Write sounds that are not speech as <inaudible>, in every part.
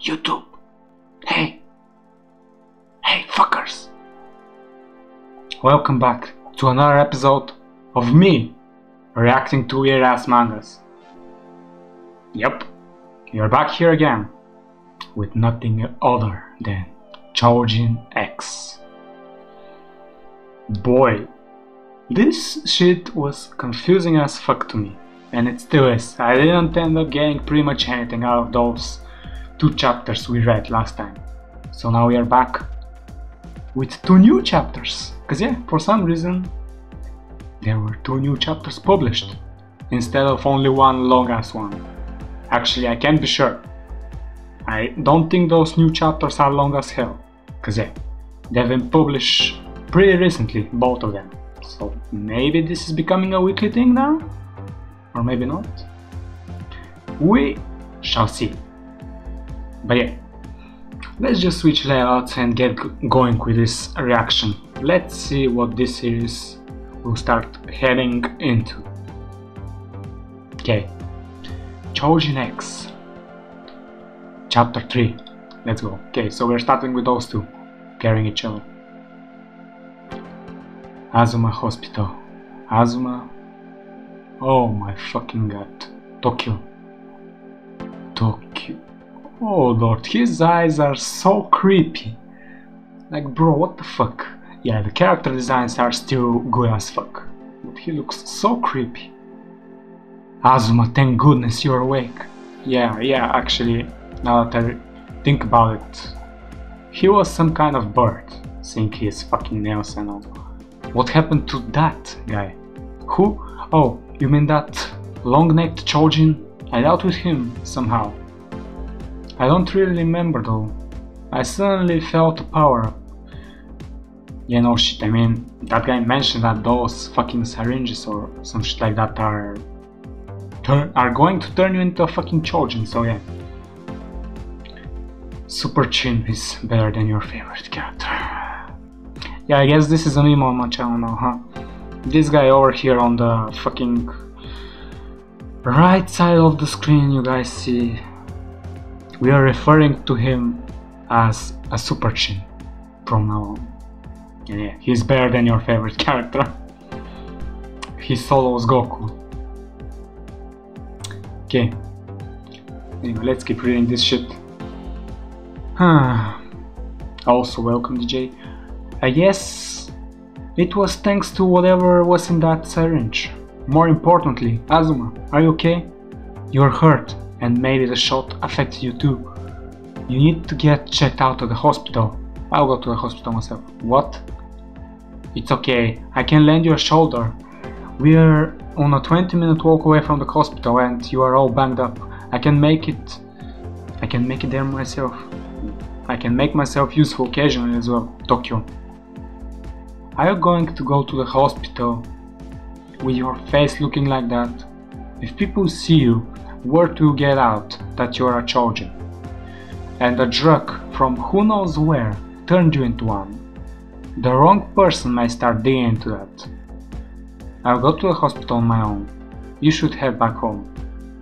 YouTube. Hey. Hey, fuckers. Welcome back to another episode of me reacting to weird ass mangas. Yep, you're back here again with nothing other than Chojin X. Boy, this shit was confusing as fuck to me, and it still is. I didn't end up getting pretty much anything out of those two chapters we read last time. So now we are back with two new chapters. Cause yeah, for some reason there were two new chapters published instead of only one long ass one. Actually, I can't be sure. I don't think those new chapters are long as hell. Cause yeah, they've been published pretty recently, both of them. So maybe this is becoming a weekly thing now? Or maybe not? We shall see. But yeah, let's just switch layouts and get going with this reaction. Let's see what this series will start heading into. Okay, Chojin X, Chapter 3. Let's go. Okay, so we're starting with those two, carrying each other. Azuma Hospital. Azuma. Oh my fucking god. Tokio. Tokio. Oh lord, his eyes are so creepy. Like, bro, what the fuck? Yeah, the character designs are still good as fuck. But he looks so creepy. Azuma, thank goodness you're awake. Yeah, yeah, actually, now that I think about it, he was some kind of bird, seeing his fucking nails and all. What happened to that guy? Who? Oh, you mean that long-necked Chojin? I dealt with him somehow. I don't really remember though. I suddenly felt a power. Yeah, no shit, I mean, that guy mentioned that those fucking syringes or some shit like that are are going to turn you into a fucking Chojin, so yeah. Super Chin is better than your favorite character. Yeah, I guess this is an emo on my channel now, huh? This guy over here on the fucking right side of the screen you guys see we are referring to him as a super chin from now on. Yeah, he's better than your favorite <laughs> character. he solos Goku. Okay. Anyway, let's keep reading this shit. <sighs> also, welcome DJ. I guess it was thanks to whatever was in that syringe. More importantly, Azuma, are you okay? You're hurt, and maybe the shot affects you too. You need to get checked out at the hospital. I'll go to the hospital myself. What? It's okay, I can lend you a shoulder. We're on a 20 minute walk away from the hospital and you are all banged up. I can make it... I can make it there myself. I can make myself useful occasionally as well. Tokio. Are you going to go to the hospital with your face looking like that? If people see you, word to get out that you're a Chojin. And a drug from who knows where turned you into one. The wrong person may start digging into that. I'll go to the hospital on my own. You should head back home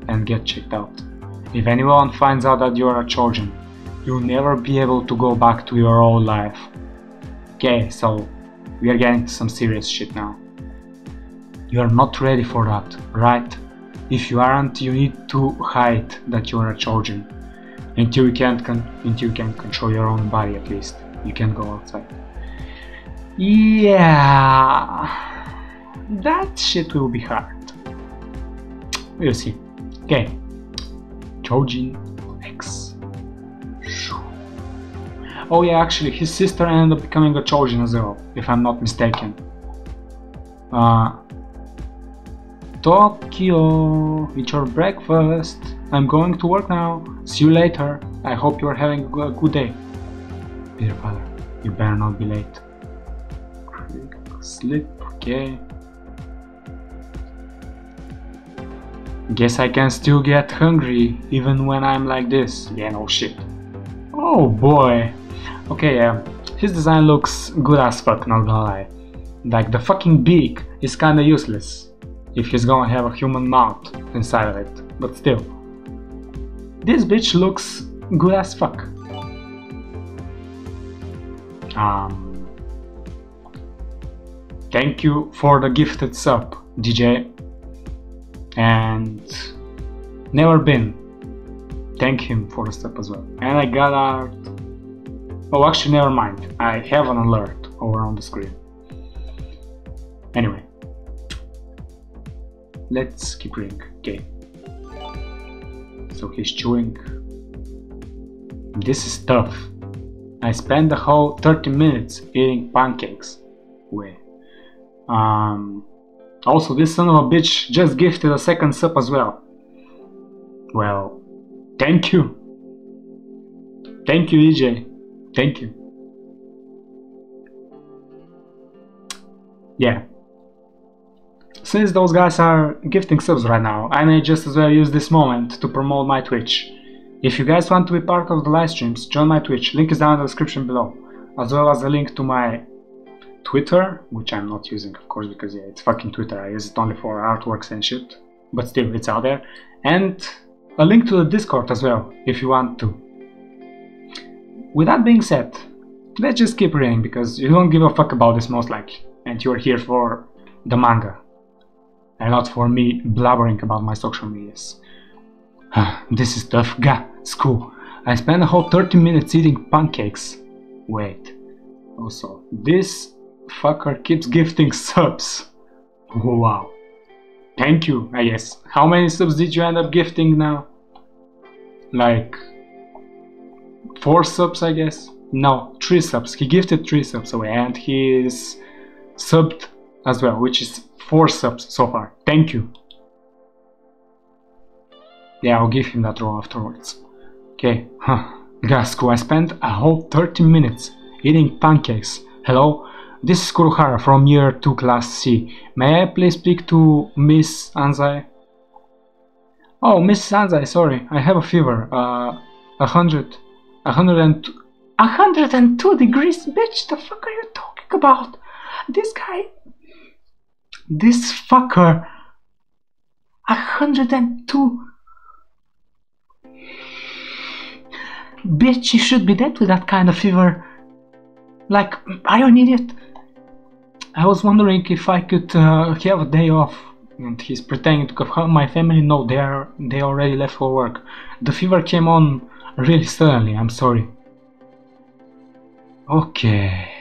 and get checked out. If anyone finds out that you're a Chojin, you'll never be able to go back to your old life. Okay, so we are getting some serious shit now. You're not ready for that, right? If you aren't, you need to hide that you are a Chojin. Until you can't until you can control your own body at least. You can go outside. Yeah, that shit will be hard. We'll see. Okay, Chojin X. Oh yeah, actually, his sister ended up becoming a Chojin as well, if I'm not mistaken. Uh, Tokio, it's your breakfast. I'm going to work now. See you later. I hope you're having a good day. Dear father, you better not be late. Sleep, okay. Guess I can still get hungry even when I'm like this. Yeah, no shit. Oh boy. Okay, yeah. His design looks good as fuck, not gonna lie. Like the fucking beak is kinda useless if he's gonna have a human mouth inside of it, but still. This bitch looks good as fuck. Um, thank you for the gifted sub, DJ. And never been. Thank him for the sub as well. And I got a. Oh, actually, never mind. I have an alert over on the screen. Anyway, let's keep reading. Okay. So he's chewing. This is tough. I spent the whole 30 minutes eating pancakes. Wait. Um. Also, this son of a bitch just gifted a second sub as well. Well, thank you. Thank you, EJ. Thank you. Yeah. Since those guys are gifting subs right now, I may just as well use this moment to promote my Twitch. If you guys want to be part of the live streams, join my Twitch, link is down in the description below, as well as a link to my Twitter, which I'm not using of course because yeah, it's fucking Twitter, I use it only for artworks and shit, but still it's out there, and a link to the Discord as well, if you want to. With that being said, let's just keep reading because you don't give a fuck about this most likely, and you're here for the manga, and not for me blabbering about my social medias. this is tough. Gah, school. I spent a whole 30 minutes eating pancakes. Wait. Also, this fucker keeps gifting subs. Wow. Thank you, I guess. How many subs did you end up gifting now? Like... Four subs, I guess? No, three subs. He gifted three subs away and he is subbed as well, which is four subs so far. Thank you. Yeah, I'll give him that role afterwards. Okay, huh. Gasco, I spent a whole 30 minutes eating pancakes. Hello, this is Kurohara from year 2 class C. May I please speak to Miss Anzai? Oh, Miss Anzai, sorry, I have a fever. Uh, a hundred, a hundred and, a hundred and two degrees, bitch, the fuck are you talking about? This guy, this fucker, a hundred and two Bitch, you should be dead with that kind of fever. Like, are you an idiot? I was wondering if I could uh, have a day off. And he's pretending to confirm my family. No, they are they already left for work. The fever came on really suddenly. I'm sorry. Okay.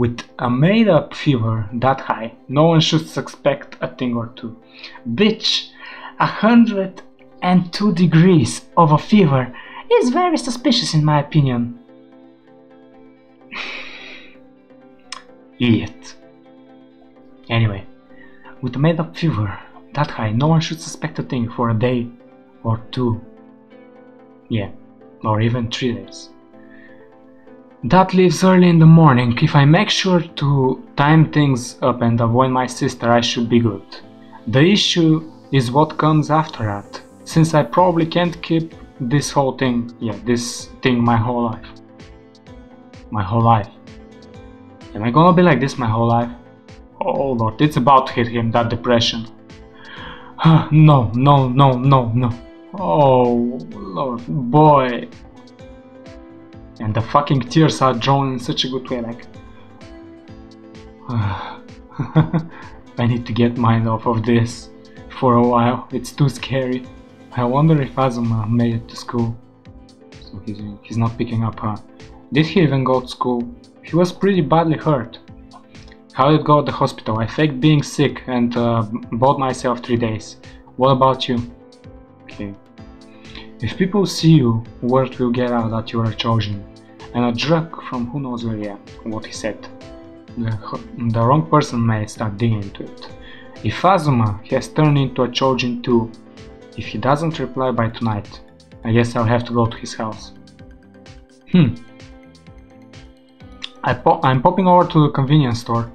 With a made-up fever that high, no one should suspect a thing or two. Bitch, a hundred and two degrees of a fever is very suspicious in my opinion. <sighs> Idiot. Anyway, with a made-up fever that high, no one should suspect a thing for a day or two. Yeah, or even three days. That leaves early in the morning. If I make sure to time things up and avoid my sister, I should be good. The issue is what comes after that, since I probably can't keep this whole thing, yeah, this thing my whole life. My whole life. Am I gonna be like this my whole life? Oh lord, it's about to hit him, that depression. <sighs> no, no, no, no, no. Oh lord, boy. And the fucking tears are drawn in such a good way, like... <sighs> I need to get mind off of this for a while, it's too scary. I wonder if Azuma made it to school. So he's, he's not picking up, huh? Did he even go to school? He was pretty badly hurt. How did it go at the hospital? I faked being sick and uh, bought myself three days. What about you? Okay. If people see you, word will get out that you are Chojin. And a drug from who knows where, yeah, what he said. The, the wrong person may start digging into it. If Azuma has turned into a Chojin too, if he doesn't reply by tonight, I guess I'll have to go to his house. Hmm. I po I'm popping over to the convenience store.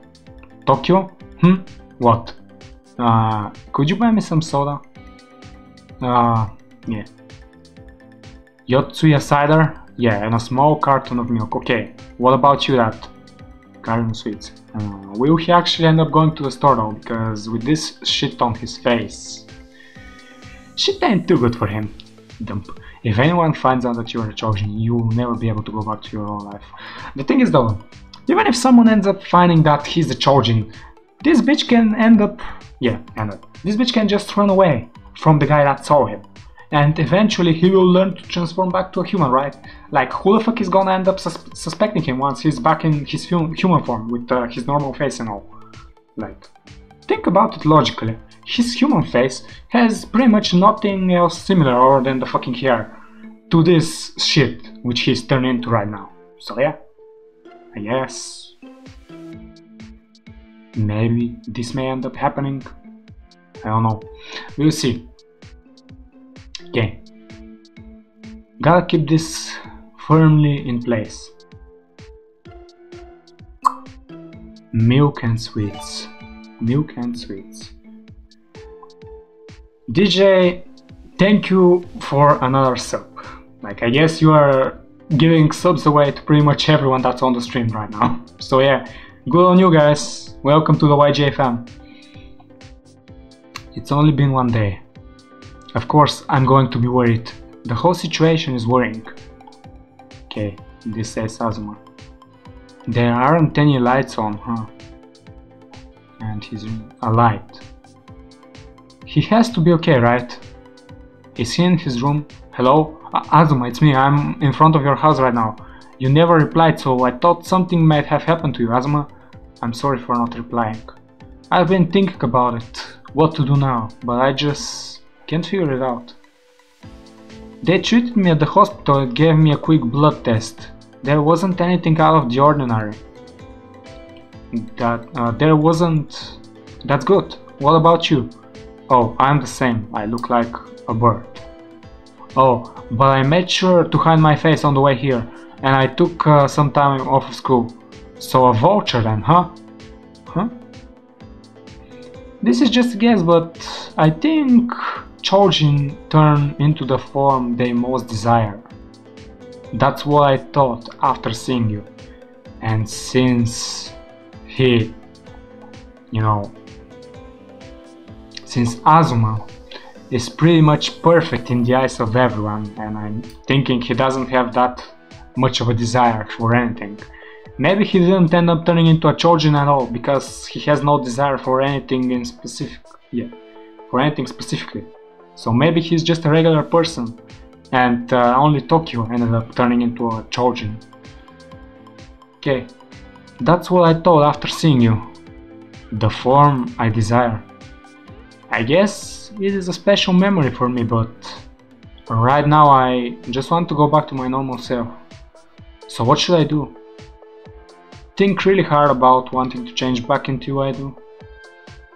Tokio? Hmm? What? Uh, could you buy me some soda? Uh, yeah. Yotsuya cider? Yeah, and a small carton of milk. Okay, what about you that? Garden sweets. Uh, will he actually end up going to the store though? Because with this shit on his face, Shit ain't too good for him. dump. If anyone finds out that you are a Chojin, you will never be able to go back to your own life. The thing is though, even if someone ends up finding that he's a Chojin, this bitch can end up, yeah, end up. This bitch can just run away from the guy that saw him. And eventually he will learn to transform back to a human, right? Like, who the fuck is gonna end up sus suspecting him once he's back in his human form with uh, his normal face and all? Like, think about it logically. His human face has pretty much nothing else similar other than the fucking hair to this shit which he's turned into right now. So yeah, I guess maybe this may end up happening. I don't know. We'll see. Okay. Gotta keep this firmly in place. Milk and sweets. Milk and sweets. DJ, thank you for another sub. Like, I guess you are giving subs away to pretty much everyone that's on the stream right now. <laughs> So yeah, good on you guys. Welcome to the YJ fam. It's only been one day. Of course, I'm going to be worried. The whole situation is worrying. Okay, this says Azuma. There aren't any lights on, huh? And he's a light. He has to be okay, right? Is he in his room? Hello? Azuma, it's me, I'm in front of your house right now. You never replied, so I thought something might have happened to you, Azuma. I'm sorry for not replying. I've been thinking about it, what to do now, but I just can't figure it out. They treated me at the hospital and gave me a quick blood test. There wasn't anything out of the ordinary. That uh, there wasn't... That's good. What about you? Oh, I'm the same. I look like a bird. Oh, but I made sure to hide my face on the way here, and I took uh, some time off of school. So a vulture then, huh? Huh? This is just a guess, but I think Chojin turn into the form they most desire. That's what I thought after seeing you. And since he, you know, since Azuma is pretty much perfect in the eyes of everyone and I'm thinking he doesn't have that much of a desire for anything. Maybe he didn't end up turning into a Chojin at all because he has no desire for anything in specific, yeah, for anything specifically. So maybe he's just a regular person and uh, only Tokio ended up turning into a Chojin. Okay, that's what I thought after seeing you. The form I desire. I guess it is a special memory for me, but right now I just want to go back to my normal self. So what should I do? Think really hard about wanting to change back into who I do.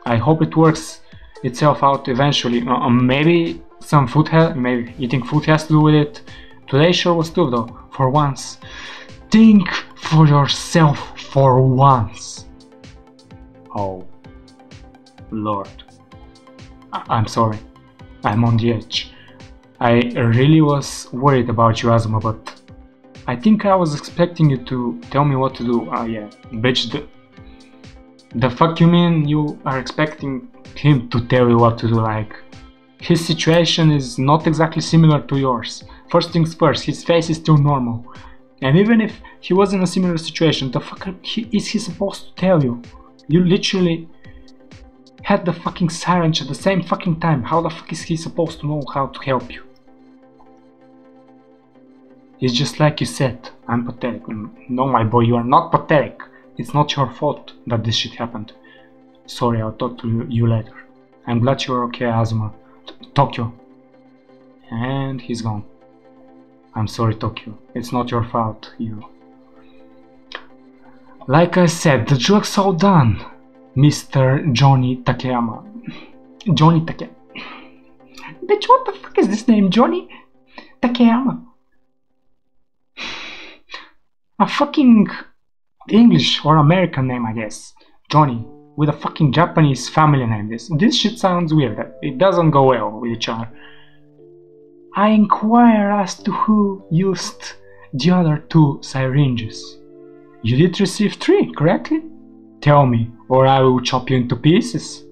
I hope it works itself out eventually. Uh, um, maybe some food has, maybe eating food has to do with it. Today sure was too though, for once. Think for yourself for once. Oh, Lord. I'm sorry. I'm on the edge. I really was worried about you, Azuma, but I think I was expecting you to tell me what to do. Ah, uh, yeah, bitch. The, the fuck you mean you are expecting him to tell you what to do? Like, his situation is not exactly similar to yours. First things first, his face is still normal. And even if he was in a similar situation, the fuck is he supposed to tell you? You literally had the fucking syringe at the same fucking time. How the fuck is he supposed to know how to help you? It's just like you said, I'm pathetic. No, my boy, you are not pathetic. It's not your fault that this shit happened. Sorry, I'll talk to you later. I'm glad you're okay, Azuma. T Tokio. And he's gone. I'm sorry, Tokio. It's not your fault, you. Like I said, the joke's all done. Mr. Johnny Takeyama. Johnny Takeyama. Bitch, what the fuck is this name? Johnny Takeyama. A fucking English or American name, I guess. Johnny. With a fucking Japanese family name. This, this shit sounds weird. It doesn't go well with each other. I inquire as to who used the other two syringes. You did receive three, correctly? Tell me, or I will chop you into pieces.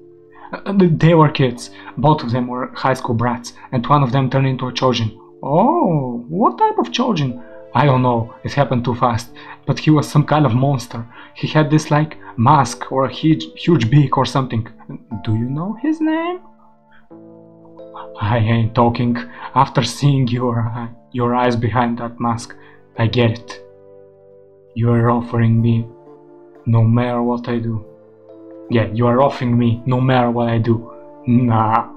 Uh, they were kids. Both of them were high school brats, and one of them turned into a Chojin. Oh, what type of Chojin? I don't know, it happened too fast, but he was some kind of monster. He had this like mask or a huge, huge beak or something. Do you know his name? I ain't talking. After seeing your, uh, your eyes behind that mask, I get it. You are offering me no matter what I do. Yeah, you are offering me no matter what I do. Nah.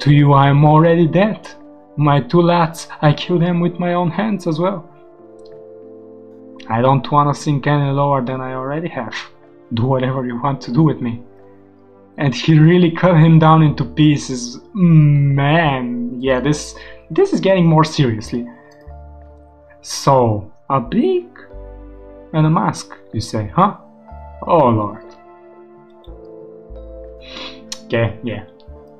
To you I am already dead. My two lads, I killed them with my own hands as well. I don't wanna sink any lower than I already have. Do whatever you want to do with me. And he really cut him down into pieces. Man, yeah, this this is getting more seriously. So, a beak and a mask, you say, huh? Oh lord. Okay, yeah.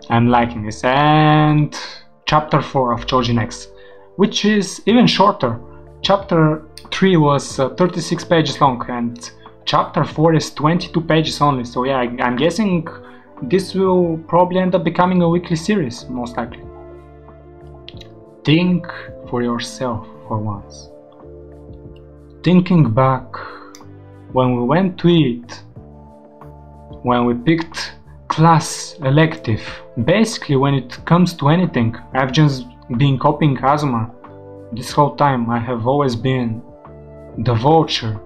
I'm liking this. And chapter 4 of Chojin X, which is even shorter. Chapter 3 was uh, 36 pages long and chapter 4 is 22 pages only. So yeah, I, I'm guessing this will probably end up becoming a weekly series, most likely. Think for yourself for once. Thinking back when we went to eat, when we picked class elective, basically when it comes to anything, I've just been copying Azuma. This whole time I have always been the vulture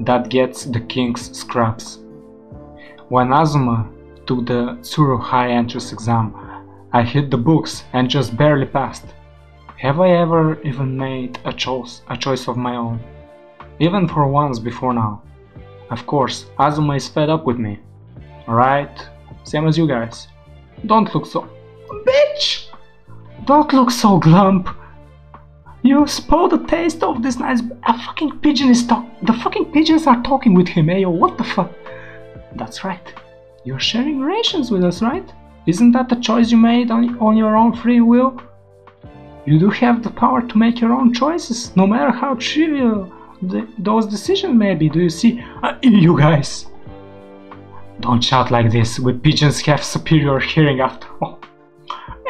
that gets the king's scraps. When Azuma took the Tsuru High entrance exam, I hit the books and just barely passed. Have I ever even made a choice, a choice of my own? even for once before now. Of course, Azuma is fed up with me. Alright? Same as you guys. Don't look so... Bitch! Don't look so glump. You spoiled the taste of this nice... A fucking pigeon is talk... The fucking pigeons are talking with him, ayo, what the fuck? That's right. You're sharing rations with us, right? Isn't that the choice you made on, on your own free will? You do have the power to make your own choices, no matter how trivial the, those decisions may be. do you see? Uh, you guys! Don't shout like this, we pigeons have superior hearing after all.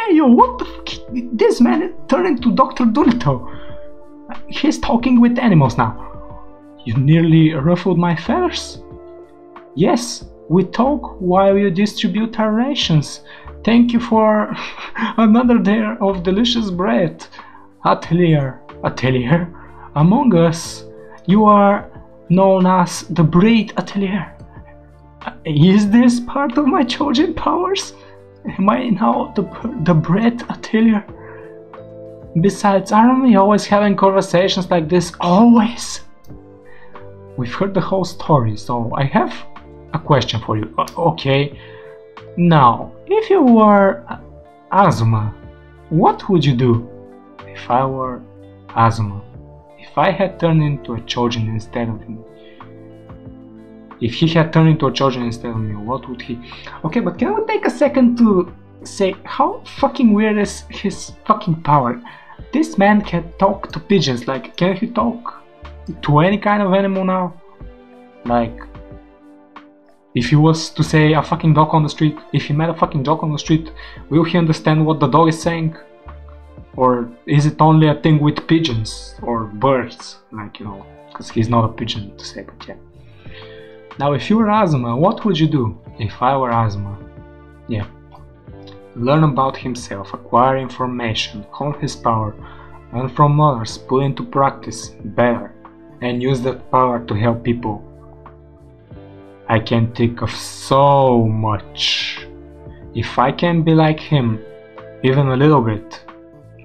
Hey yo, what the fuck? This man turned into Dr. Dolittle. He's talking with animals now. You nearly ruffled my feathers. Yes, we talk while you distribute our rations. Thank you for <laughs> another day of delicious bread. Atelier, atelier, among us. You are known as the Breed Atelier. Uh, is this part of my Chojin powers? Am I now the, the Bread Atelier? Besides, aren't we always having conversations like this? Always! We've heard the whole story, so I have a question for you. Uh, okay, now, if you were Azuma, what would you do if I were Azuma? If I had turned into a Chojin instead of me, if he had turned into a Chojin instead of me, what would he... Okay, but can we take a second to say how fucking weird is his fucking power? This man can talk to pigeons, like, can he talk to any kind of animal now? Like, if he was to say a fucking dog on the street, if he met a fucking dog on the street, will he understand what the dog is saying? Or is it only a thing with pigeons or birds? Like, you know, because he's not a pigeon to say, but yeah. Now, if you were Azuma, what would you do if I were Azuma? Yeah. Learn about himself, acquire information, hone his power, learn from others, put into practice better, and use that power to help people. I can think of so much. If I can be like him, even a little bit,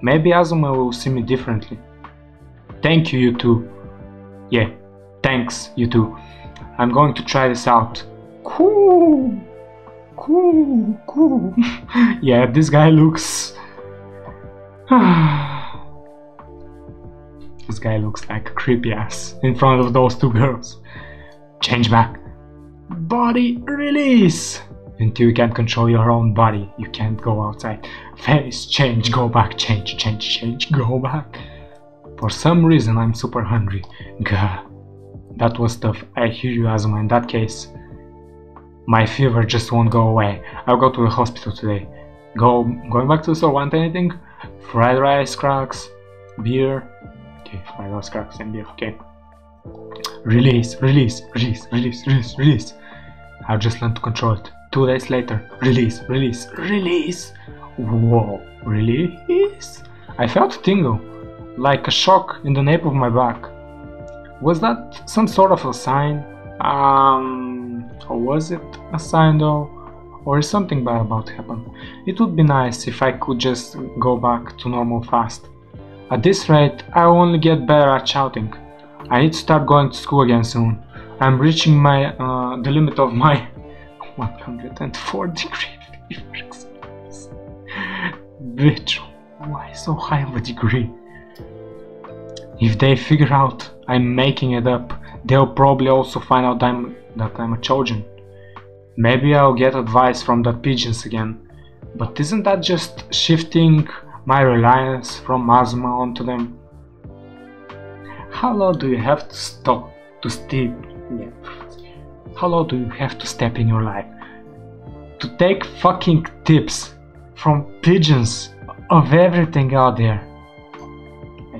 Maybe Azuma will see me differently. Thank you, you two. Yeah, thanks, you two. I'm going to try this out. Cool! Cool, cool. yeah, this guy looks... <sighs> this guy looks like a creepy ass in front of those two girls. Change back. Body release! Until you can't control your own body, you can't go outside. Face, change, go back, change, change, change, go back. For some reason I'm super hungry. Gah. That was tough. I hear you Azuma in that case. My fever just won't go away. I'll go to the hospital today. Go going back to the store, want anything? Fried rice, cracks, beer. Okay, fried rice, cracks, and beer, okay. Release, release, release, release, release, release. I've just learned to control it. Two days later, release, release, release. Whoa, release? I felt a tingle, like a shock in the nape of my back. Was that some sort of a sign? Um, or was it a sign though? Or is something bad about to happen? It would be nice if I could just go back to normal fast. At this rate, I will only get better at shouting. I need to start going to school again soon. I'm reaching my uh, the limit of my <laughs> 104 degree <laughs> fever Bitch, why so high of a degree? If they figure out I'm making it up, they'll probably also find out I'm, that I'm a Chojin. Maybe I'll get advice from the pigeons again. But isn't that just shifting my reliance from Azuma onto them? How low do you have to stop to step? Yeah. How low do you have to step in your life to take fucking tips from pigeons of everything out there?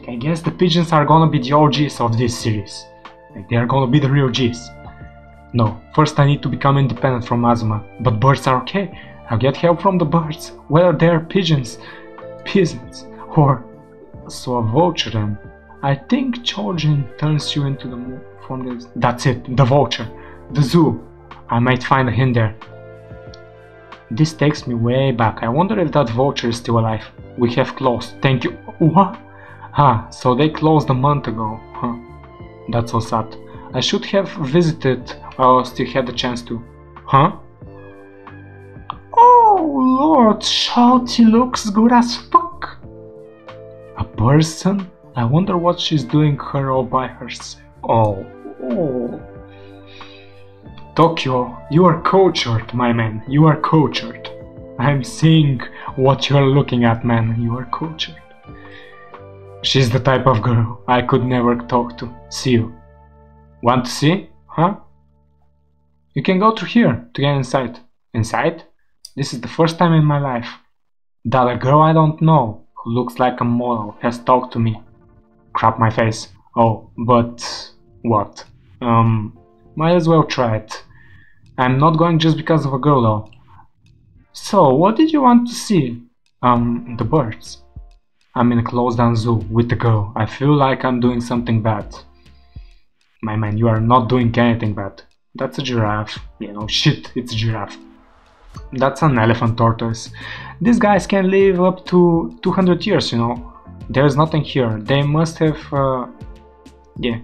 I guess the pigeons are gonna be the OGs of this series. Like they are gonna be the real G's. No, first I need to become independent from Azuma, but birds are okay. I'll get help from the birds, whether they're pigeons, peasants, or so a vulture then. I think Chojin turns you into the from this. That's it, the vulture, the zoo. I might find a hint there. This takes me way back. I wonder if that vulture is still alive. We have closed. Thank you. What? Ah, so they closed a month ago. Huh. That's so sad. I should have visited while I still had the chance to. Huh? Oh lord, Shouty looks good as fuck. A person? I wonder what she's doing her all by herself. Oh, oh. Tokio, you are cultured, my man. You are cultured. I'm seeing what you're looking at, man. You are cultured. She's the type of girl I could never talk to. See you. Want to see? Huh? You can go through here to get inside. Inside? This is the first time in my life that a girl I don't know who looks like a model has talked to me. Crap my face. Oh, but what? Um, might as well try it. I'm not going just because of a girl though. So, what did you want to see? Um, the birds. I'm in a closed down zoo with the girl. I feel like I'm doing something bad. My man, you are not doing anything bad. That's a giraffe. You know, shit, it's a giraffe. That's an elephant tortoise. These guys can live up to 200 years, you know. There's nothing here. They must have... Uh, yeah.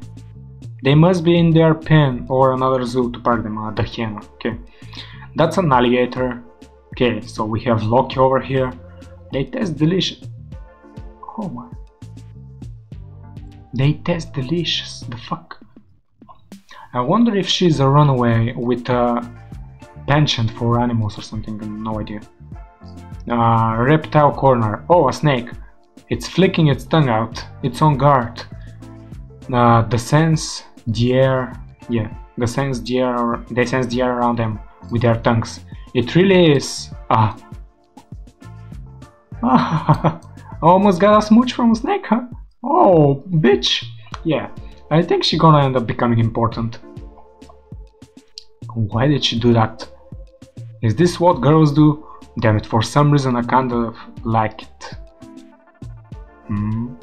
They must be in their pen or another zoo to park them at the hyena. Okay. That's an alligator. Okay, so we have Loki over here. They taste delicious. Oh my. They taste delicious. The fuck? I wonder if she's a runaway with a penchant for animals or something. No idea. Uh, reptile corner. Oh, a snake. It's flicking its tongue out. It's on guard. Uh, the sense the air. Yeah, the sense the air. They sense the air around them with their tongues. It really is. Ah. <laughs> Almost got a smooch from a snake, huh? Oh, bitch. Yeah, I think she's gonna end up becoming important. Why did she do that? Is this what girls do? Damn it, for some reason I kind of like it. Hmm.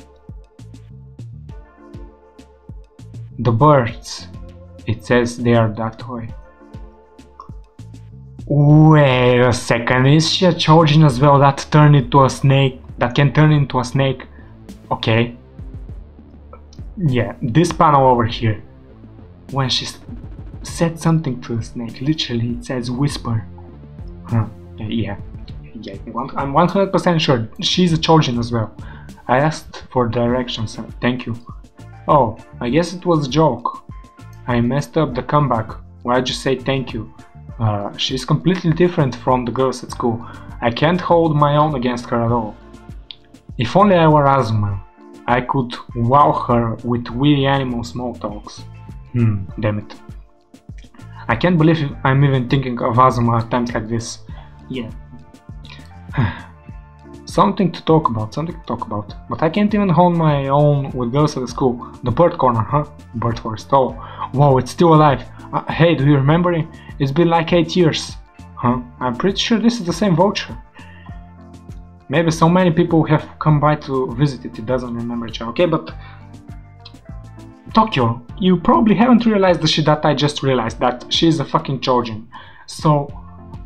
The birds. It says they are that way. Wait a second, is she a Chojin as well that turned into a snake? That can turn into a snake? Okay. Yeah, this panel over here. When she said something to the snake, literally it says whisper. Huh, yeah. Yeah, I'm 100% sure she's a Chojin as well. I asked for directions, thank you. Oh, I guess it was a joke. I messed up the comeback. Why'd you say thank you? Uh, she's completely different from the girls at school. I can't hold my own against her at all. If only I were Azuma, I could wow her with witty animal small talks. Hmm, damn it. I can't believe I'm even thinking of Azuma at times like this. Yeah. <sighs> something to talk about, something to talk about. But I can't even hold my own with girls at the school. The bird corner, huh? Bird forest. Oh, whoa, it's still alive. Uh, hey, do you remember it? It's been like 8 years. Huh? I'm pretty sure this is the same vulture. Maybe so many people have come by to visit it, it doesn't remember other. Okay, but Tokio, you probably haven't realized the shit that I just realized, that she's a fucking Chojin. So,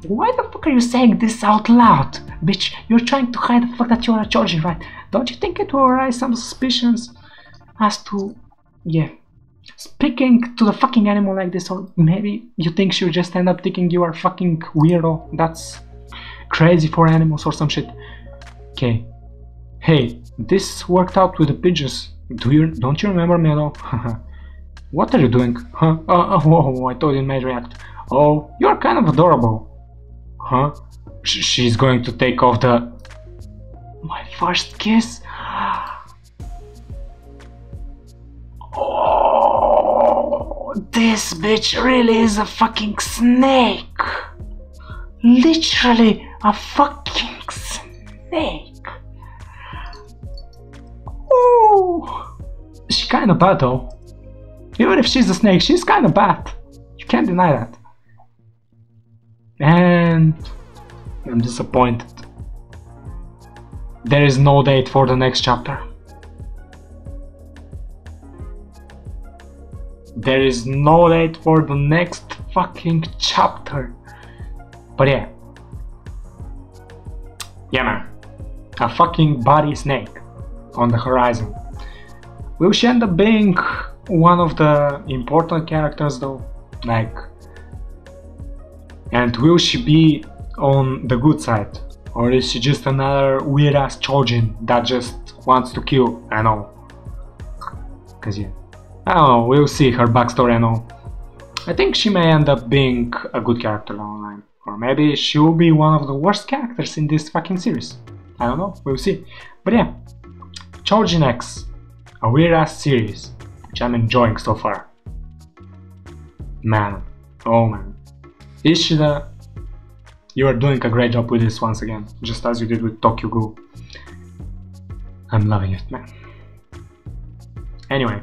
why the fuck are you saying this out loud? Bitch, you're trying to hide the fact that you're a Chojin, right? Don't you think it will arise some suspicions as to, yeah, speaking to the fucking animal like this, or maybe you think she'll just end up thinking you are fucking weirdo. That's crazy for animals or some shit. Okay. Hey, this worked out with the pigeons. Do you don't you remember me at all? what are you doing? <laughs> Huh? Oh, oh, <laughs> I thought you might react. Oh, you're kind of adorable. Huh? Sh she's going to take off the... My first kiss? <gasps> Oh, this bitch really is a fucking snake. Literally a fucking snake. She kinda bad though. Even if she's a snake, she's kinda bad. You can't deny that. And I'm disappointed. There is no date for the next chapter. There is no date for the next fucking chapter. But yeah. Yeah man. A fucking body snake on the horizon. Will she end up being one of the important characters though? Like, and will she be on the good side? Or is she just another weird ass Chojin that just wants to kill and all? Cause yeah, I don't know, we'll see her backstory and all. I think she may end up being a good character online. Or maybe she will be one of the worst characters in this fucking series. I don't know, we'll see. But yeah, Chojin X, a weird ass series, which I'm enjoying so far. Man, oh man. Ishida, you are doing a great job with this once again, just as you did with Tokyo Ghoul. I'm loving it, man. Anyway,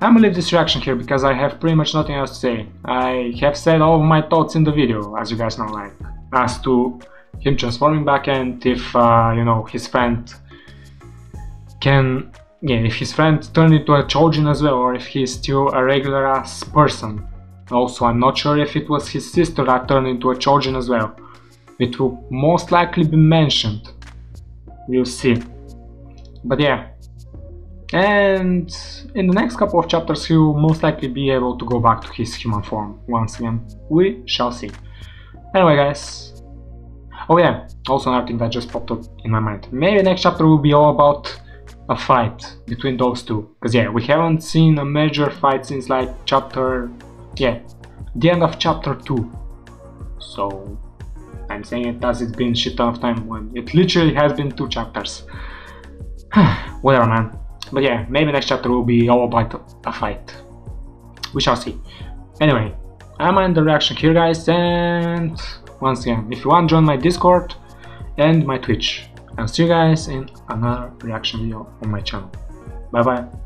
I'm gonna leave this reaction here because I have pretty much nothing else to say. I have said all my thoughts in the video, as you guys know, like, as to him transforming back and if, uh, you know, his friend can yeah, if his friend turned into a Chojin as well, or if he's still a regular ass person. Also, I'm not sure if it was his sister that turned into a Chojin as well. It will most likely be mentioned. We'll see. But yeah. And in the next couple of chapters he'll most likely be able to go back to his human form once again. We shall see. Anyway guys. Oh yeah, also another thing that just popped up in my mind. Maybe next chapter will be all about a fight between those two. Because yeah, we haven't seen a major fight since like chapter... yeah, the end of chapter 2. So I'm saying it as it's been shit ton of time when it literally has been two chapters. <sighs> Whatever man. But yeah, maybe next chapter will be all about a fight. We shall see. Anyway, I'm in the reaction here guys and once again, if you want to join my Discord and my Twitch, I'll see you guys in another reaction video on my channel. Bye bye.